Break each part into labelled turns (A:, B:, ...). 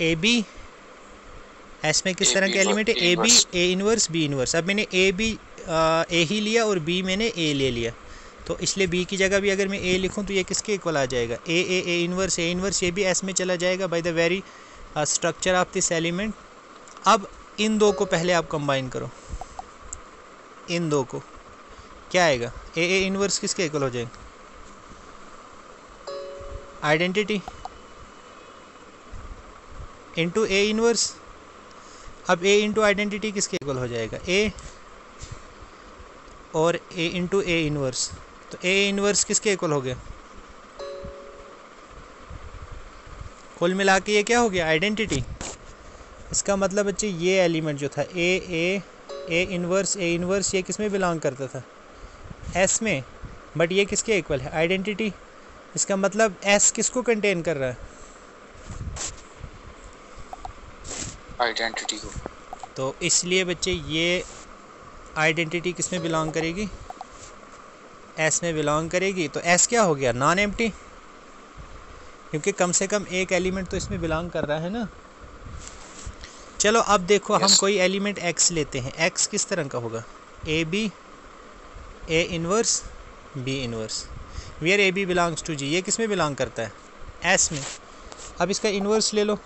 A: A B S में किस तरह के एलिमेंट है? A B A inverse B inverse अब मैंने ए बी ए ही लिया और बी मैंने ए ले लिया। तो इसलिए बी की जगह भी अगर मैं ए लिखूं तो ये किसके इक्वल आ जाएगा? ए ए ए इनवर्स ए इनवर्स ये भी एस में चला जाएगा by the very structure of this element अब इन दो को पहले आप कंबाइन करो। इन दो को। क्या आएगा? ए ए इनवर्स किसके इक्वल हो जाएगा? आइडेंटिटी इंटू ए इनवर्स अब ए इंटू आइडेंटिटी किसके इक्वल हो जाएगा? ए और ए इंटू ए इनवर्स तो ए इनवर्स किसके इक्वल हो गया? कुल मिला के ये क्या हो गया? आइडेंटिटी इसका मतलब बच्चे ये एलिमेंट जो था ए ए ए इनवर्स ए इनवर्स ये किसमें बिलोंग करता था? एस में. बट ये किसके इक्वल है? आइडेंटिटी इसका मतलब एस किसको कंटेन कर रहा है?
B: आइडेंटिटी को।
A: तो इसलिए बच्चे ये आइडेंटिटी किसमें बिलोंग करेगी? एस में बिलोंग करेगी तो एस क्या हो गया? नॉन एम्प्टी क्योंकि कम से कम एक एलिमेंट तो इसमें बिलोंग कर रहा है ना। चलो अब देखो yes. हम कोई एलिमेंट एक्स लेते हैं। एक्स किस तरह का होगा? A B A inverse B inverse where A B belongs to G ये किसमें बिलोंग करता है? एस में। अब इसका इनवर्स ले लो।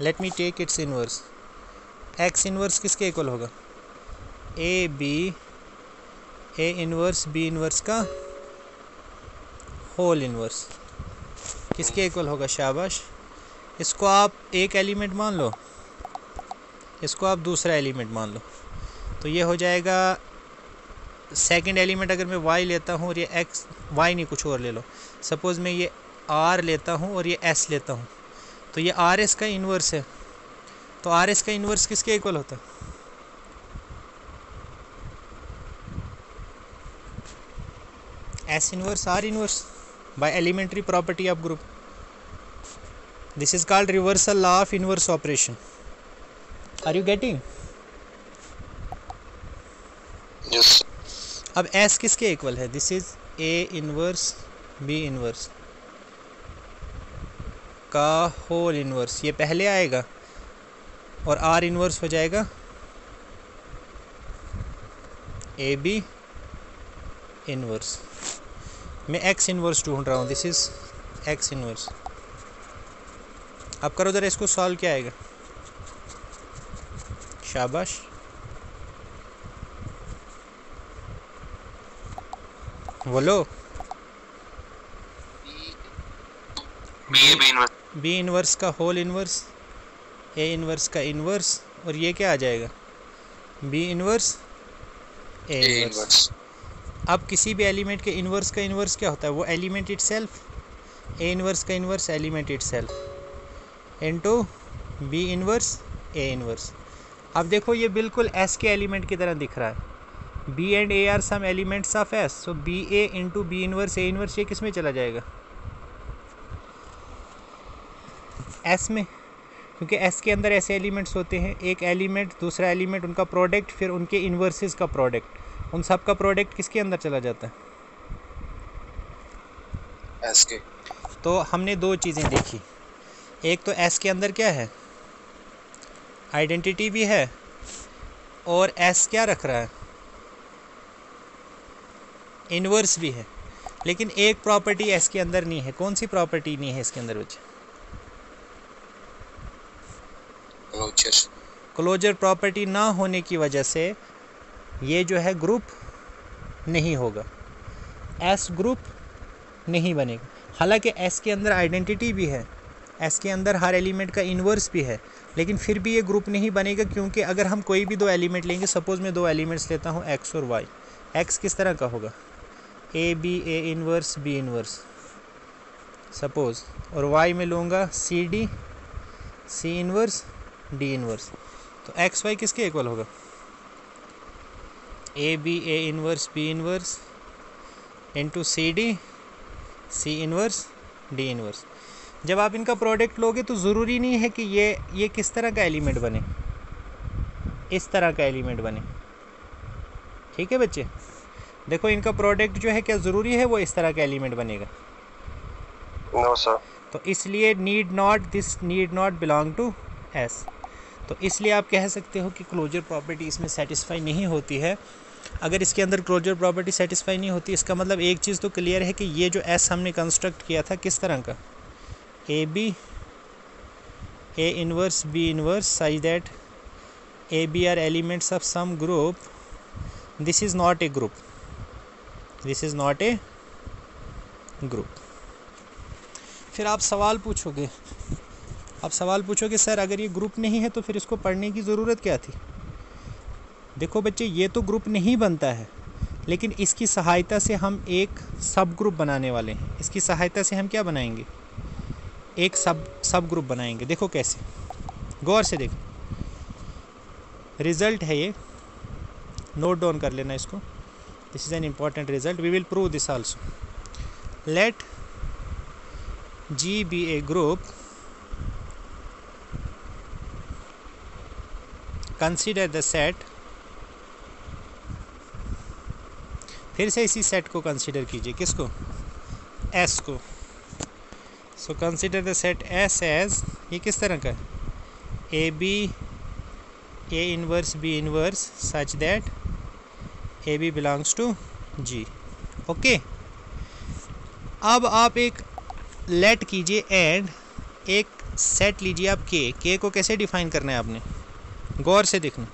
A: Let me take its inverse X inverse किसके इक्वल होगा? A B A inverse B inverse का होल इनवर्स किसके इक्वल होगा, शाबाश? इसको आप एक एलिमेंट मान लो। इसको आप दूसरा एलिमेंट मान लो। तो ये हो जाएगा सेकंड एलिमेंट अगर मैं वाई लेता हूँ और ये एक्स वाई नहीं कुछ और ले लो। सपोज़ मैं ये आर लेता हूँ और ये एस लेता हूँ। तो ये आर एस का इन्वर्स है। तो आर एस का इन्वर्स किसके इक्वल होता है? S inverse R inverse by elementary property of group this is called reversal law of inverse operation are you
B: getting
A: अब एस किसके इक्वल है? This is A inverse B inverse का whole inverse ये पहले आएगा और आर इनवर्स हो जाएगा। ए बी इनवर्स मैं एक्स इनवर्स ढूंढ रहा हूँ दिस इज़ एक्स इनवर्स अब करो ज़रा इसको सॉल्व क्या आएगा? शाबाश। बोलो। बी इनवर्स का होल इनवर्स ए इनवर्स का इनवर्स और ये क्या आ जाएगा? बी इनवर्स ए इनवर्स अब किसी भी एलिमेंट के इन्वर्स का इन्वर्स क्या होता है? वो element itself A inverse का inverse element itself into B inverse A inverse अब देखो ये बिल्कुल एस के एलिमेंट की तरह दिख रहा है। B and A are some elements of S so B A into B inverse A inverse ये किसमें चला जाएगा? एस में क्योंकि एस के अंदर ऐसे एलिमेंट्स होते हैं। एक एलिमेंट दूसरा एलिमेंट उनका प्रोडक्ट फिर उनके इन्वर्सेस का प्रोडक्ट उन सब का प्रोडक्ट किसके अंदर चला जाता है?
B: एस के।
A: तो हमने दो चीज़ें देखी। एक तो एस के अंदर क्या है? आइडेंटिटी भी है और एस क्या रख रहा है? इन्वर्स भी है। लेकिन एक प्रॉपर्टी एस के अंदर नहीं है। कौन सी प्रॉपर्टी नहीं है इसके अंदर बच्चे?
B: क्लोजर
A: प्रॉपर्टी ना होने की वजह से ये जो है ग्रुप नहीं होगा। एस ग्रुप नहीं बनेगा। हालाँकि एस के अंदर आइडेंटिटी भी है। एस के अंदर हर एलिमेंट का इन्वर्स भी है। लेकिन फिर भी ये ग्रुप नहीं बनेगा क्योंकि अगर हम कोई भी दो एलिमेंट लेंगे सपोज़ मैं दो एलिमेंट्स लेता हूँ एक्स और वाई एक्स किस तरह का होगा? A B A inverse B inverse suppose और वाई में लूँगा C D C inverse D inverse. तो एक्स वाई किसके इक्वल होगा? A B A inverse B inverse into C D C inverse D inverse. जब आप इनका प्रोडक्ट लोगे तो ज़रूरी नहीं है कि ये ये किस तरह का एलिमेंट बने। इस तरह का एलिमेंट बने। ठीक है बच्चे? देखो इनका प्रोडक्ट जो है क्या ज़रूरी है वो इस तरह का एलिमेंट बनेगा?
B: नो सर
A: तो तो इसलिए need not this need not belong to S तो इसलिए आप कह सकते हो कि क्लोजर प्रॉपर्टी इसमें सेटिस्फाई नहीं होती है। अगर इसके अंदर क्लोजर प्रॉपर्टी सेटिस्फाई नहीं होती, इसका मतलब एक चीज़ तो क्लियर है कि ये जो एस हमने कंस्ट्रक्ट किया था किस तरह का? A B A inverse B inverse size that A B are elements of some group this is not a group this is not a group फिर आप सवाल पूछोगे आप सवाल पूछोगे, सर, अगर ये ग्रुप नहीं है तो फिर इसको पढ़ने की ज़रूरत क्या थी? देखो बच्चे, ये तो ग्रुप नहीं बनता है, लेकिन इसकी सहायता से हम एक सब ग्रुप बनाने वाले हैं। इसकी सहायता से हम क्या बनाएँगे? एक सब सब ग्रुप बनाएँगे। देखो कैसे। गौर से देखो। रिज़ल्ट है ये। नोट डाउन कर लेना इसको। This is an important result we will prove this also let G be a group consider the set फिर से इसी सेट को कंसिडर कीजिए। किसको? एस को। So consider the set S as ये किस तरह का A B A inverse B inverse such that A B belongs to G okay अब आप एक लेट कीजिए एंड एक सेट लीजिए आप के के को कैसे डिफाइन करना है आपने? गौर से देखना।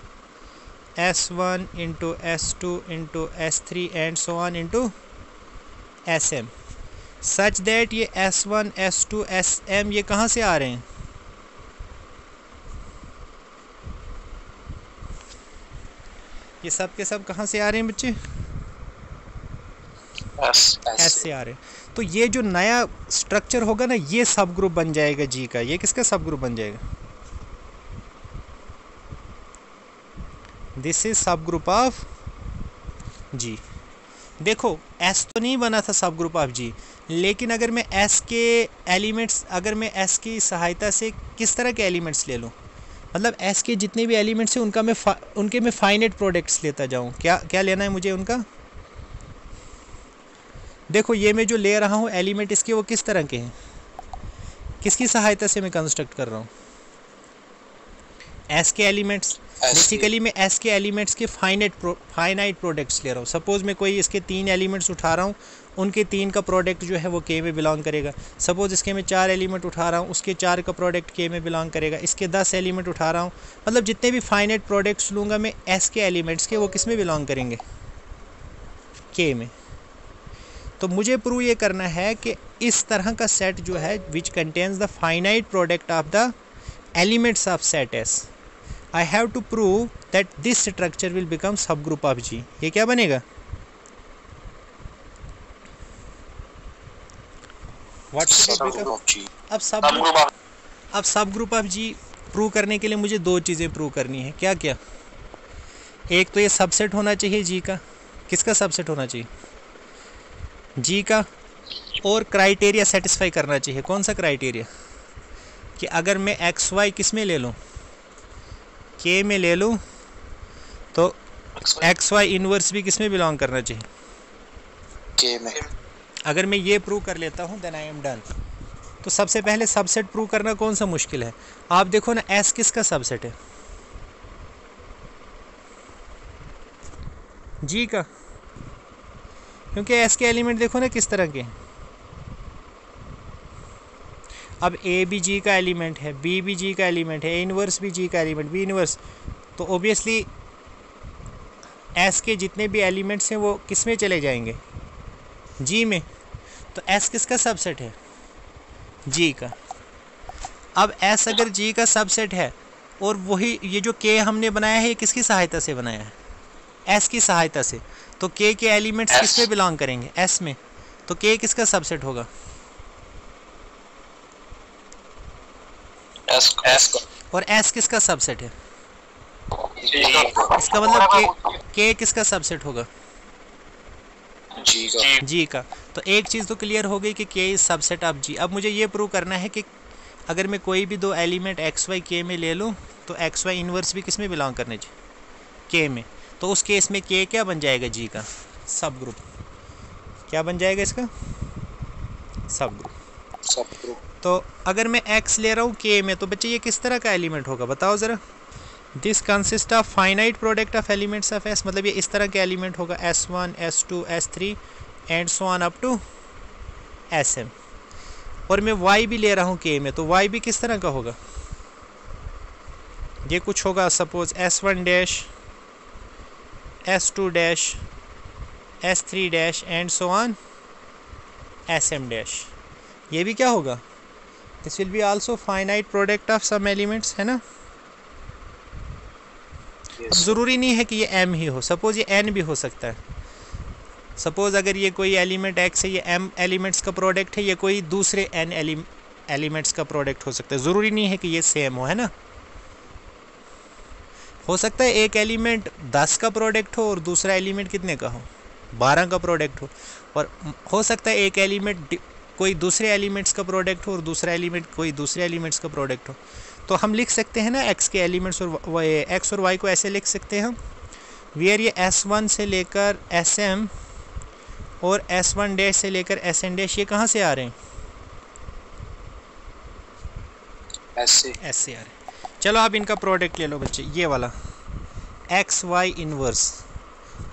A: S one into S two into S three and so on into S M such that ये S one S two S M ये कहाँ से आ रहे हैं? ये सब के सब कहाँ से आ रहे हैं बच्चे?
B: एस
A: से आ रहे हैं। तो ये जो नया स्ट्रक्चर होगा ना ये सब ग्रुप बन जाएगा जी का। ये किसका सब ग्रुप बन जाएगा? This is subgroup of G देखो एस तो नहीं बना था सब ग्रुप ऑफ़ जी लेकिन अगर मैं एस के एलिमेंट्स अगर मैं एस की सहायता से किस तरह के एलिमेंट्स ले लूँ? मतलब एस के जितने भी एलिमेंट्स हैं, उनका मैं उनके मैं फाइनेट प्रोडक्ट्स लेता जाऊँ। क्या क्या लेना है मुझे उनका? देखो, ये मैं जो ले रहा हूँ एलिमेंट इसके वो किस तरह के हैं? किसकी सहायता से मैं कंस्ट्रक्ट कर रहा हूँ? एस के एलिमेंट्स बेसिकली मैं एस के एलिमेंट्स के फाइनेट प्रो, फाइनाइट प्रोडक्ट्स ले रहा हूँ। सपोज़ मैं कोई इसके तीन एलिमेंट्स उठा रहा हूँ उनके तीन का प्रोडक्ट जो है वो के में बिलोंग करेगा। सपोज़ इसके मैं चार एलिमेंट उठा रहा हूँ उसके चार का प्रोडक्ट के में बिलोंग करेगा। इसके दस एलिमेंट उठा रहा हूँ मतलब जितने भी फाइनेट प्रोडक्ट्स लूँगा मैं एस के एलिमेंट्स के वो किसमें बिलोंग करेंगे? के में। तो मुझे प्रूव ये करना है कि इस तरह का सेट जो है which contains the finite product of the elements of set S I have to prove that this structure will become subgroup of G ये क्या बनेगा? अब सब अब सब ग्रुप ऑफ़ जी प्रूव करने के लिए मुझे दो चीज़ें प्रूव करनी है। क्या क्या? एक तो ये सबसेट होना चाहिए जी का। किसका सबसेट होना चाहिए? जी का और क्राइटेरिया सेटिस्फाई करना चाहिए। कौन सा क्राइटेरिया कि अगर मैं एक्स वाई किसमें ले लूँ? के में ले लूँ तो एक्स वाई इनवर्स भी किसमें बिलोंग करना चाहिए?
B: के में।
A: अगर मैं ये प्रूव कर लेता हूँ देन आई एम डन तो सबसे पहले सबसेट प्रूव करना कौन सा मुश्किल है? आप देखो ना एस किसका सबसेट है? जी का। क्योंकि एस के एलिमेंट देखो ना किस तरह के हैं। अब ए भी जी का एलिमेंट है बी भी जी का एलिमेंट है इनवर्स भी जी का एलिमेंट बी इनवर्स तो ओबियसली एस के जितने भी एलिमेंट्स हैं वो किसमें चले जाएँगे? जी में. तो एस किसका सबसेट है? जी का. अब एस अगर जी का सबसेट है और वही ये जो के हमने बनाया है ये किसकी सहायता से बनाया है? एस की सहायता से. तो के के एलिमेंट्स किस पे बिलोंग करेंगे? एस में. तो के किसका सबसेट होगा?
B: एस
A: और एस किसका सबसेट है? इसका मतलब के के किसका सबसेट होगा?
B: जी का।
A: जी का। तो एक चीज़ तो क्लियर हो गई कि के इज़ सबसेट ऑफ़ जी अब मुझे ये प्रूव करना है कि अगर मैं कोई भी दो एलिमेंट एक्स वाई के में ले लूँ तो एक्स वाई इन्वर्स भी किसमें बिलोंग करने चाहिए के में। तो उस केस में के क्या बन जाएगा जी का? सब ग्रुप क्या बन जाएगा इसका? सब ग्रुप
B: सब ग्रुप
A: तो अगर मैं एक्स ले रहा हूँ के में तो बच्चे, ये किस तरह का एलिमेंट होगा? बताओ ज़रा। This consist of finite product of elements of S मतलब ये इस तरह का एलिमेंट होगा। S1 s2 s3 and so on up to S M और मैं वाई भी ले रहा हूँ के में तो वाई भी किस तरह का होगा? ये कुछ होगा suppose S one dash S two dash S three dash and so on M dash ये भी क्या होगा? This will be also finite product of some elements है ना? अब ज़रूरी नहीं है कि ये m ही हो। सपोज़ ये n भी हो सकता है। सपोज़ अगर ये कोई एलिमेंट x है ये m एलिमेंट्स का प्रोडक्ट है ये कोई दूसरे n एलिमेंट्स का प्रोडक्ट हो सकता है। ज़रूरी नहीं है कि ये सेम हो है ना? हो सकता है एक एलिमेंट 10 का प्रोडक्ट हो और दूसरा एलिमेंट कितने का हो? 12 का प्रोडक्ट हो। और हो सकता है एक एलिमेंट कोई दूसरे एलिमेंट्स का प्रोडक्ट हो और दूसरा एलिमेंट कोई दूसरे एलिमेंट्स का प्रोडक्ट हो। तो हम लिख सकते हैं ना एक्स के एलिमेंट्स और एक्स और वाई को ऐसे लिख सकते हैं हम। वेयर ये एस वन से लेकर एस एम और एस वन डैश से लेकर एस एन डैश ये कहाँ से आ रहे हैं?
B: ऐसे
A: एस से आ रहे हैं। चलो आप इनका प्रोडक्ट ले लो बच्चे ये वाला। एक्स वाई इनवर्स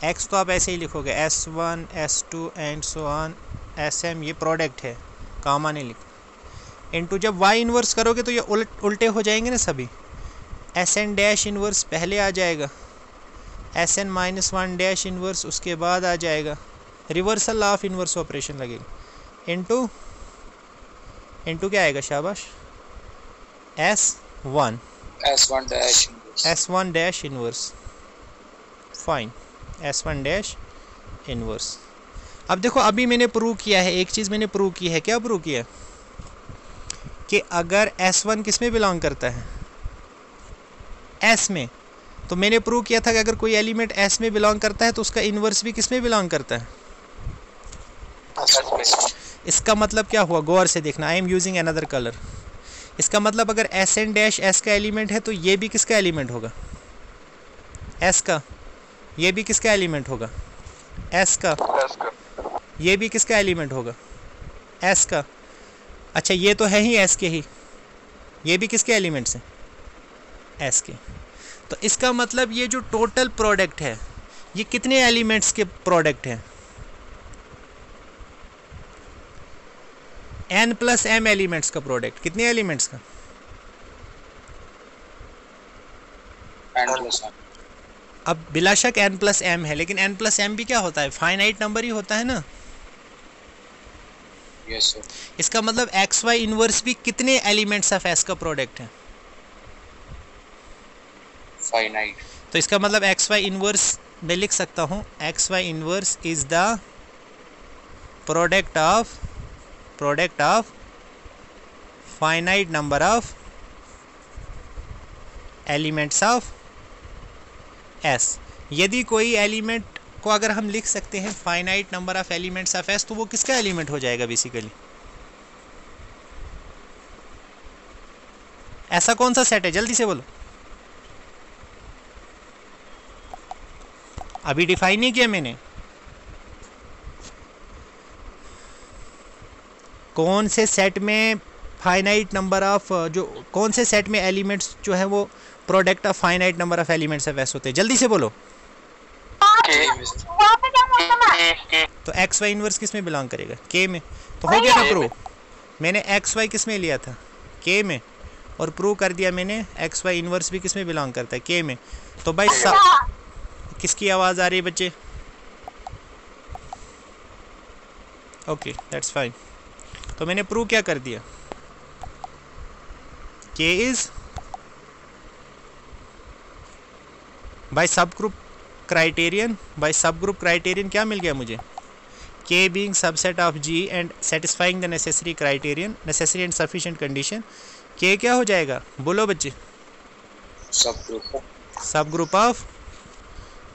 A: एक्स तो आप ऐसे ही लिखोगे S one S two and so on S M ये प्रोडक्ट है कामा नहीं लिख। इनटू जब वाई इनवर्स करोगे तो ये उलट उल्टे हो जाएँगे ना सभी। एस एन डैश इनवर्स पहले आ जाएगा। S N minus one dash inverse उसके बाद आ जाएगा। रिवर्सल ऑफ़ इनवर्स ऑपरेशन लगेगा। इनटू इनटू क्या आएगा शाबाश? S one
B: S one dash
A: S one dash inverse fine S one dash inverse अब देखो, अभी मैंने प्रूव किया है, एक चीज़ मैंने प्रूव की है, क्या प्रूव किया? कि अगर एस वन किसमें बिलोंग करता है? एस में। तो मैंने प्रूव किया था कि अगर कोई एलिमेंट एस में बिलोंग करता है तो उसका इन्वर्स भी किसमें बिलोंग करता है? इसका मतलब क्या हुआ? गौर से देखना। I am using another colour इसका मतलब अगर एस एन डैश एस का एलिमेंट है तो ये भी किसका एलिमेंट होगा? एस का। ये भी किसका एलिमेंट होगा? एस का। ये भी किसका एलिमेंट होगा? एस का। अच्छा ये तो है ही एस के ही। ये भी किसके एलिमेंट्स हैं? एस के। तो इसका मतलब ये जो टोटल प्रोडक्ट है ये कितने एलिमेंट्स के प्रोडक्ट हैं? एन प्लस एम एलिमेंट्स का प्रोडक्ट कितने एलिमेंट्स का? अब बिलाशक एन प्लस एम है लेकिन एन प्लस एम भी क्या होता है? फाइनाइट नंबर ही होता है ना।
B: सर
A: इसका मतलब एक्स वाई इनवर्स भी कितने एलिमेंट्स ऑफ़ एस का प्रोडक्ट है?
B: फाइनाइट
A: तो इसका मतलब एक्स वाई इनवर्स मैं लिख सकता हूँ। X Y inverse is the product of product of finite number of elements of S यदि कोई एलिमेंट को अगर हम लिख सकते हैं finite number of elements of S तो वो किसका एलिमेंट हो जाएगा बेसिकली ऐसा कौन सा सेट है? जल्दी से बोलो। अभी डिफाइन नहीं किया मैंने। कौन से सेट में फाइनाइट नंबर ऑफ़ जो, कौन से सेट में एलिमेंट्स जो है वो product of finite number of elements of S होते हैं? जल्दी से बोलो। तो एक्स वाई इनवर्स किसमें बिलोंग करेगा? के में। तो हो गया ना प्रूव मैंने एक्स वाई किसमें लिया था? के में। और प्रूव कर दिया मैंने एक्स वाई इनवर्स भी किसमें बिलोंग करता है? के में। तो भाई सब किसकी आवाज़ आ रही है बच्चे? ओके दैट्स फाइन तो मैंने प्रूव क्या कर दिया? के इज़ भाई subgroup criterion by subgroup criterion क्या मिल गया मुझे? K being subset of G and satisfying the necessary criterion necessary and sufficient condition K क्या हो जाएगा? बोलो बच्चे।
B: सब ग्रुप
A: सब ग्रुप ऑफ़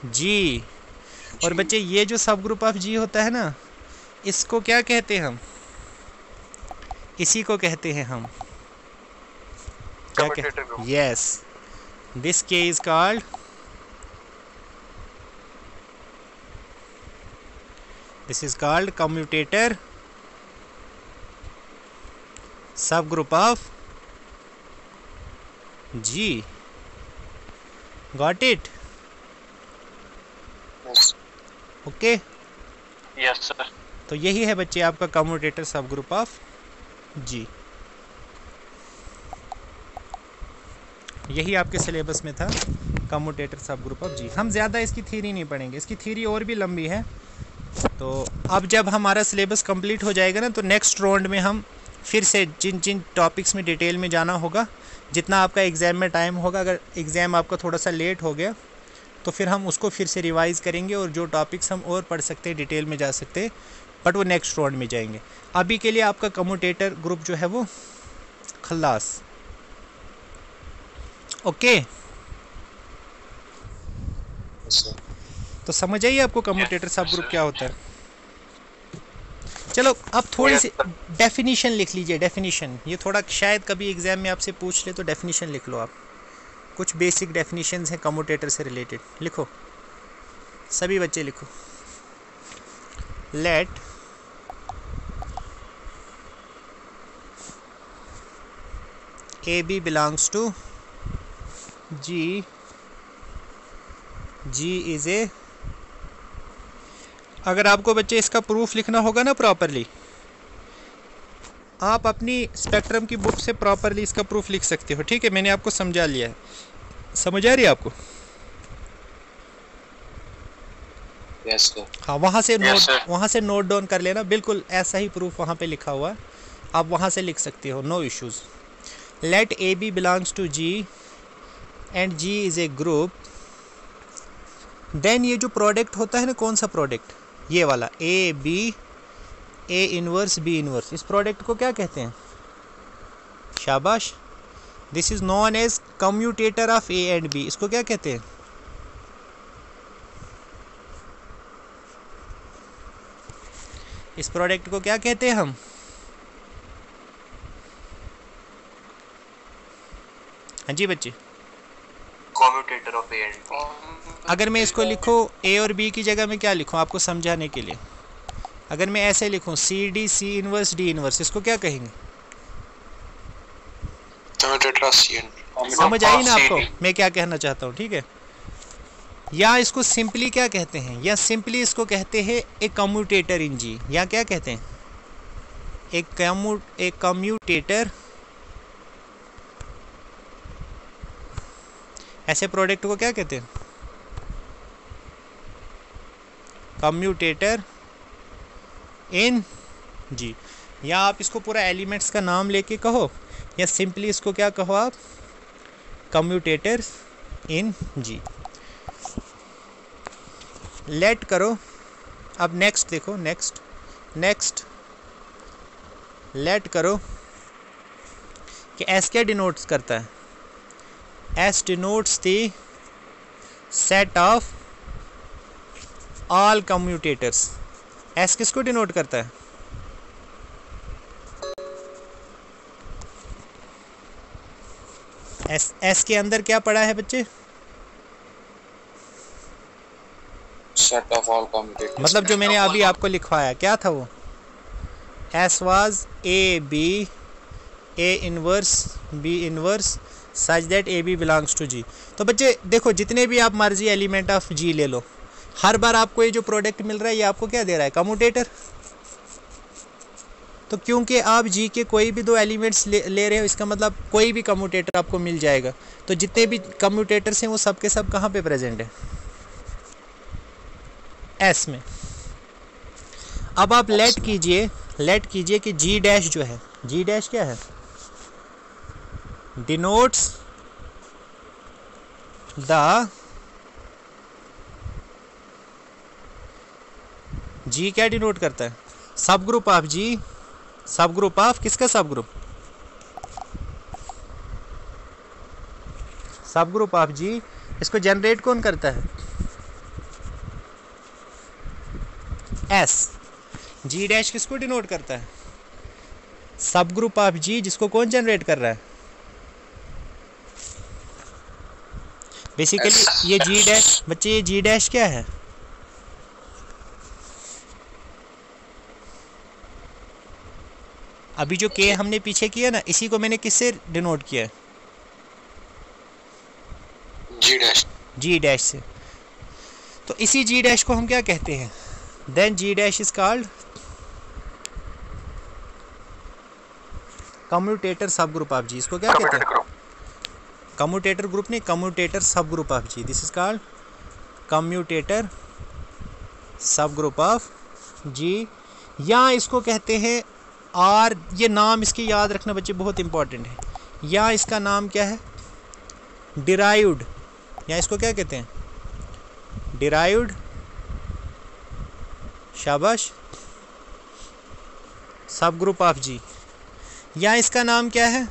A: जी और बच्चे ये जो सब ग्रुप ऑफ़ जी होता है ना इसको क्या कहते हैं हम? इसी को कहते हैं हम। क्या कहते yes this K is called this is called commutator subgroup of G got it okay
C: yes sir
A: तो यही है बच्चे आपका कम्यूटेटर सब ग्रुप ऑफ़ जी यही आपके सिलेबस में था कम्यूटेटर सब ग्रुप ऑफ़ जी हम ज़्यादा इसकी थ्योरी नहीं पढ़ेंगे। इसकी थ्योरी और भी लंबी है। तो अब जब हमारा सिलेबस कंप्लीट हो जाएगा ना तो नेक्स्ट राउंड में हम फिर से जिन जिन टॉपिक्स में डिटेल में जाना होगा, जितना आपका एग्ज़ाम में टाइम होगा, अगर एग्ज़ाम आपका थोड़ा सा लेट हो गया तो फिर हम उसको फिर से रिवाइज़ करेंगे और जो टॉपिक्स हम और पढ़ सकते हैं डिटेल में जा सकते हैं बट वो नेक्स्ट राउंड में जाएँगे। अभी के लिए आपका कम्यूटेटर ग्रुप जो है वो खल्लास। Okay
B: sir.
A: तो समझ आइए आपको कम्यूटेटर सब ग्रुप क्या होता है? चलो अब थोड़ी सी डेफिनेशन लिख लीजिए डेफिनेशन ये थोड़ा शायद कभी एग्ज़ाम में आपसे पूछ ले तो डेफिनेशन लिख लो आप। कुछ बेसिक डेफिनेशंस हैं कम्यूटेटर से रिलेटेड लिखो। सभी बच्चे लिखो। Let A B belongs to G G is A अगर आपको बच्चे इसका प्रूफ लिखना होगा ना प्रॉपरली आप अपनी स्पेक्ट्रम की बुक से प्रॉपरली इसका प्रूफ लिख सकते हो। ठीक है मैंने आपको समझा लिया है। समझ आ रही है आपको?
B: Yes, sir.
A: हाँ वहाँ से
C: Yes,
A: नोट
C: sir.
A: वहाँ से नोट डाउन कर लेना। बिल्कुल ऐसा ही प्रूफ वहाँ पे लिखा हुआ है। आप वहाँ से लिख सकते हो no issues let A B belongs to G and G is a group then ये जो प्रोडक्ट होता है ना कौन सा प्रोडक्ट ये वाला A B A inverse B inverse इस प्रोडक्ट को क्या कहते हैं? शाबाश। This is non as commutator of A and B इसको क्या कहते हैं? इस प्रोडक्ट को क्या कहते हैं हम? हाँ जी बच्चे।
C: कम्यूटेटर ऑफ़ ए एंड
A: अगर मैं इसको लिखूँ ए और बी की जगह में क्या लिखूँ आपको समझाने के लिए? अगर मैं ऐसे लिखूँ C D C inverse D inverse इसको क्या कहेंगे? समझ आई ना आपको? मैं क्या कहना चाहता हूँ ठीक है? या इसको सिंपली क्या कहते हैं? या सिंपली इसको कहते हैं एक कम्यूटेटर इन जी या क्या कहते हैं? एक कम्यू एक कम्यूटेटर ऐसे प्रोडक्ट को क्या कहते हैं? Commutator in G. या आप इसको पूरा एलिमेंट्स का नाम लेके कहो, या सिंपली इसको क्या कहो आप? Commutator in ji. लेट करो। अब नेक्स्ट देखो नेक्स्ट नेक्स्ट लेट करो कि एस क्या डिनोट्स करता है? S denotes the set of all commutators S किसको डिनोट करता है? एस एस के अंदर क्या पड़ा है बच्चे?
B: Set of all commutators.
A: मतलब जो मैंने अभी आपको लिखवाया क्या था वो? S was A B A inverse B inverse such that A B belongs to G तो बच्चे देखो जितने भी आप मर्ज़ी एलिमेंट ऑफ़ जी ले लो। हर बार आपको ये जो प्रोडक्ट मिल रहा है ये आपको क्या दे रहा है? कम्यूटेटर तो क्योंकि आप जी के कोई भी दो एलिमेंट्स ले, ले रहे हो इसका मतलब कोई भी कम्यूटेटर आपको मिल जाएगा। तो जितने भी कम्यूटेटर्स हैं वो सब के सब कहाँ पे प्रेजेंट है? एस में। अब आप लेट कीजिए लेट कीजिए कि जी डैश जो है जी डैश क्या है? डिनोट्स द जी क्या डिनोट करता है? सब ग्रुप ऑफ़ जी सब ग्रुप ऑफ़ किसका सब ग्रुप सब ग्रुप ऑफ़ जी इसको जनरेट कौन करता है? एस जी डैश किसको डिनोट करता है? सब ग्रुप ऑफ़ जी जिसको कौन जनरेट कर रहा है? बेसिकली ये जी डैश बच्चे ये जी डैश क्या है? अभी जो के हमने पीछे किया ना इसी को मैंने किससे डिनोट किया है?
C: जी डैश
A: जी डैश से। तो इसी जी डैश को हम क्या कहते हैं? Then G dash is called commutator sub group of G इसको क्या कहते हैं? कम्यूटेटर ग्रुप नहीं, commutator sub group of G this is called commutator sub group of G या इसको कहते हैं आर ये नाम इसके याद रखना बच्चे, बहुत इंपॉर्टेंट है। या इसका नाम क्या है? डिराइव्ड या इसको क्या कहते हैं? डिराइव्ड शाबाश। सब ग्रुप ऑफ़ जी या इसका नाम क्या है?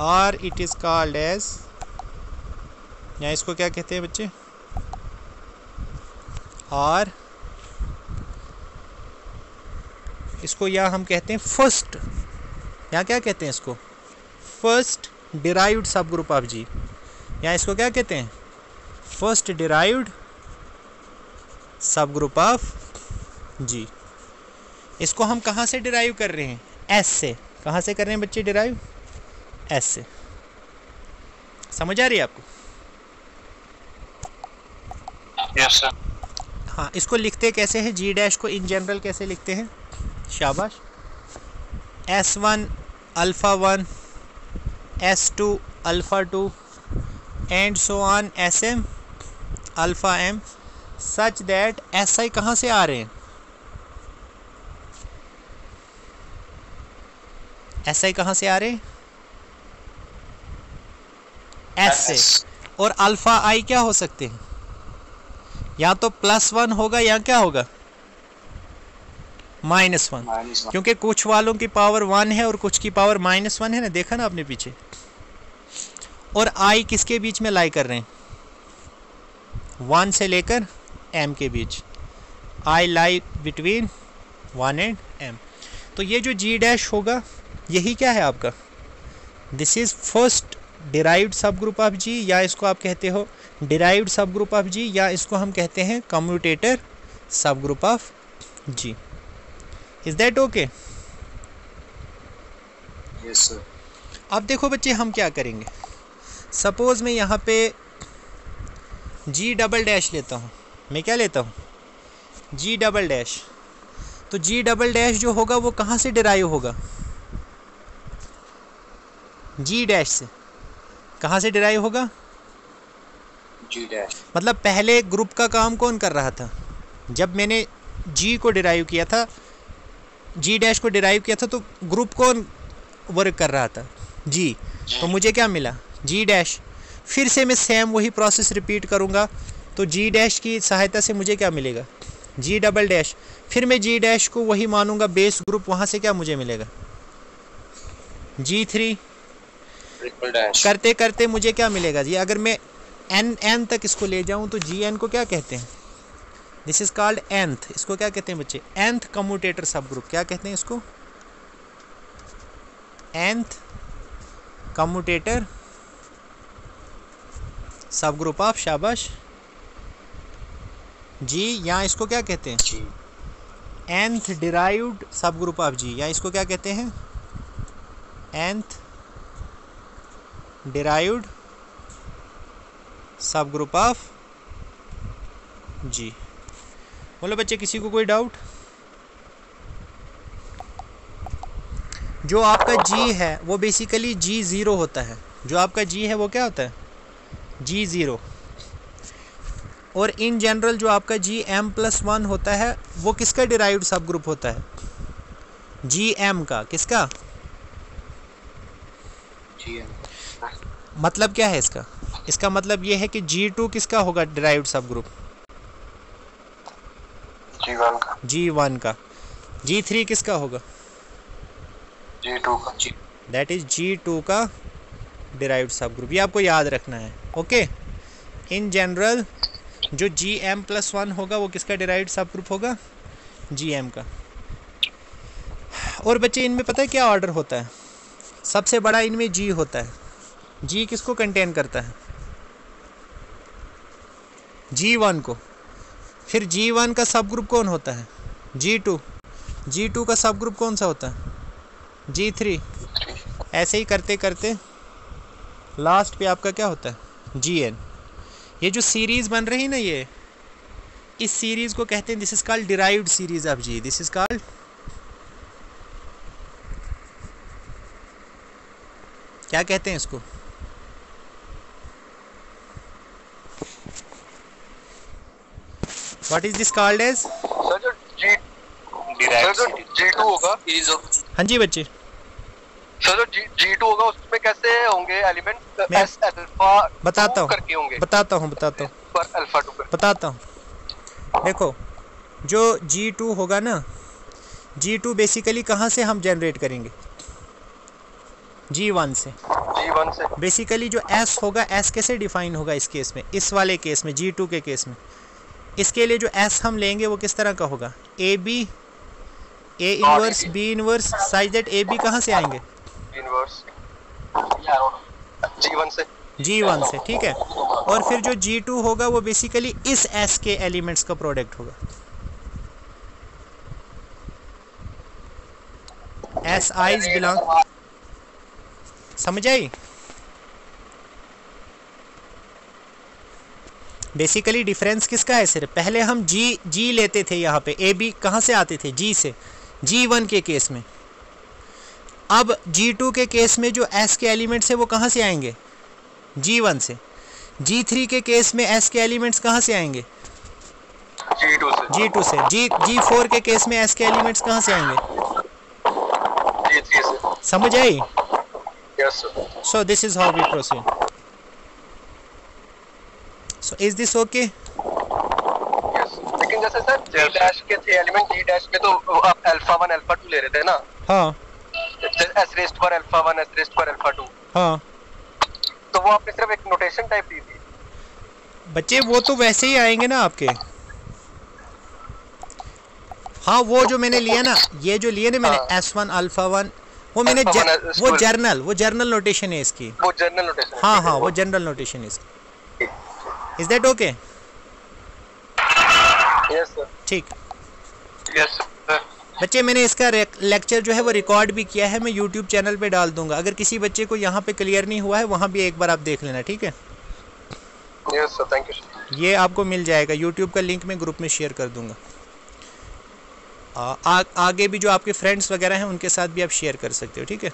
A: और इट इज़ कॉल्ड एज या इसको क्या कहते हैं बच्चे? आर इसको या हम कहते हैं फ़र्स्ट या क्या कहते हैं इसको? First derived sub group of G या इसको क्या कहते हैं? First derived sub group of G इसको हम कहाँ से डिराइव कर रहे हैं? एस से। कहाँ से कर रहे हैं बच्चे डिराइव एस से। समझ आ रही है आपको?
C: सर
A: हाँ इसको लिखते कैसे हैं? जी डैश को इन जनरल कैसे लिखते हैं? शाबाश। S one alpha one S two alpha two and so on S M alpha M such that S I कहाँ से आ रहे हैं? एस आई कहाँ से आ रहे हैं? एस से। और अल्फ़ा आई क्या हो सकते हैं? या तो प्लस वन होगा या क्या होगा? माइनस वन क्योंकि कुछ वालों की पावर वन है और कुछ की पावर माइनस वन है ना? देखा ना आपने पीछे? और आई किसके बीच में लाई कर रहे हैं? वन से लेकर एम के बीच। I lie between one and M तो ये जो जी डैश होगा यही क्या है आपका? This is first derived sub group of G या इसको आप कहते हो डिराइव्ड सब ग्रुप ऑफ़ जी या इसको हम कहते हैं commutator sub group of G. Is that okay अब देखो बच्चे हम क्या करेंगे? सपोज़ मैं यहाँ पे जी डबल डैश लेता हूँ। मैं क्या लेता हूँ? जी डबल डैश तो जी डबल डैश जो होगा वो कहाँ से डिराइव होगा? जी डैश से। कहाँ से डिराइव होगा?
B: जी डैश
A: मतलब पहले ग्रुप का काम कौन कर रहा था? जब मैंने जी को डिराइव किया था जी डैश को डिराइव किया था तो ग्रुप कौन वर्क कर रहा था? जी तो मुझे क्या मिला? G dash. फिर से मैं सेम वही प्रोसेस रिपीट करूँगा। तो जी डैश की सहायता से मुझे क्या मिलेगा? G double dash. फिर मैं जी डैश को वही मानूँगा बेस ग्रुप वहाँ से क्या मुझे मिलेगा? जी थ्री करते करते मुझे क्या मिलेगा जी? अगर मैं एन एन तक इसको ले जाऊँ तो जी एन को क्या कहते हैं? दिस इज़ कॉल्ड एंथ इसको क्या कहते हैं बच्चे? एंथ कम्यूटेटर सब ग्रुप क्या कहते हैं इसको? Nth commutator sub group of शाबाश जी या इसको क्या कहते हैं? Nth derived sub group of G या इसको क्या कहते हैं? Nth derived sub group of G. बोलो बच्चे, किसी को कोई डाउट जो आपका जी है, वो बेसिकली जी ज़ीरो होता है। जो आपका जी है, वो क्या होता है? जी ज़ीरो और इन जनरल जो आपका जी एम प्लस वन होता है, वो किसका डिराइव्ड सब ग्रुप होता है? जी एम का। किसका?
B: जी एम
A: मतलब क्या है इसका? इसका मतलब ये है कि जी टू किसका होगा डिराइव्ड सब ग्रुप
C: जी वन का।
A: जी वन का। जी थ्री किसका होगा?
C: जी टू का।
A: दैट इज़ जी टू का डिराइव्ड सब ग्रुप ये आपको याद रखना है। ओके इन जनरल जो जी एम प्लस वन होगा वो किसका डिराइव्ड सब ग्रुप होगा? जी एम का। और बच्चे इनमें पता है क्या ऑर्डर होता है? सबसे बड़ा इनमें जी होता है। जी किसको कंटेन करता है? जी वन को। फिर जी वन का सब ग्रुप कौन होता है? जी टू जी टू का सब ग्रुप कौन सा होता है? जी थ्री ऐसे ही करते करते लास्ट पे आपका क्या होता है? जी एन ये जो सीरीज़ बन रही ना ये, इस सीरीज़ को कहते हैं this is called derived series of G this is called क्या कहते हैं इसको? What is this called as
C: sir जो जी सर जो जी टू होगा
B: Series of
A: हाँ जी बच्चे।
C: सर जो जी जी होगा उसमें कैसे होंगे एलिमेंट एस अल्फ़ा
A: बताता हूँ।
C: करके होंगे।
A: बताता हूँ बताता हूँ।
C: पर अल्फ़ा टू पर
A: बताता हूँ। देखो जो जी टू होगा ना जी टू बेसिकली कहाँ से हम जनरेट करेंगे? जी वन से।
C: जी वन से।
A: बेसिकली जो एस होगा एस कैसे डिफाइन होगा इस केस में? इस वाले केस में जी टू के केस में। इसके लिए जो एस हम लेंगे वो किस तरह का होगा? A B A inverse B inverse size that A B कहाँ से आएँगे?
C: इनवर्स जी वन से.
A: जी वन से ठीक है? और फिर जो जी टू होगा वो बेसिकली इस एस के एलिमेंट्स का प्रोडक्ट होगा। एस आईज बिलोंग समझ आई? बेसिकली डिफरेंस किसका है सिर्फ़? पहले हम जी जी लेते थे यहाँ पे। ए बी कहाँ से आते थे? जी से। जी वन के केस में। अब जी टू के केस में जो एस के एलिमेंट्स है वो कहाँ से आएँगे? जी वन से। जी थ्री के केस में एस के एलिमेंट्स कहाँ से आएँगे?
C: जी टू से।
A: जी जी फोर के केस में एस के एलिमेंट्स कहाँ से आएँगे? समझ आई? So this is how we proceed. So is this okay?
C: Yes लेकिन जैसे सर जी डैश के थे एलिमेंट जी डैश में तो आप अल्फ़ा अल्फ़ा ले रहे थे ना?
A: हाँ।
C: एस रेस्ट पर अल्फ़ा एस रेस्ट पर अल्फ़ा
A: हाँ।
C: तो वो आपने सिर्फ़ एक नोटेशन टाइप दी थी।
A: बच्चे वो तो वैसे ही आएँगे ना आपके। हाँ वो जो मैंने लिया ना ये जो लिए ना मैंने
C: हाँ।
A: एस वन अल्फ़ा वन वो मैंने
C: Alpha one,
A: ज,
C: uh,
A: वो जर्नल वो जर्नल नोटेशन है इसकी।
C: वो जनरल नोटेशन
A: हाँ हाँ वो जनरल नोटेशन है इसकी। इज़ दैट ओके ठीक। बच्चे मैंने इसका लेक्चर जो है वो रिकॉर्ड भी किया है मैं यूट्यूब चैनल पे डाल दूँगा। अगर किसी बच्चे को यहाँ पे क्लियर नहीं हुआ है वहाँ भी एक बार आप देख लेना ठीक है?
C: यू सर
A: ये आपको मिल जाएगा। यूट्यूब का लिंक मैं ग्रुप में शेयर कर दूँगा। आ, आ, आगे भी जो आपके फ्रेंड्स वगैरह हैं उनके साथ भी आप शेयर कर सकते हो ठीक है?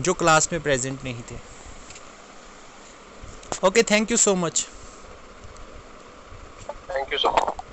A: जो क्लास में प्रेजेंट नहीं थे। okay thank you so much.
C: Thank you so much.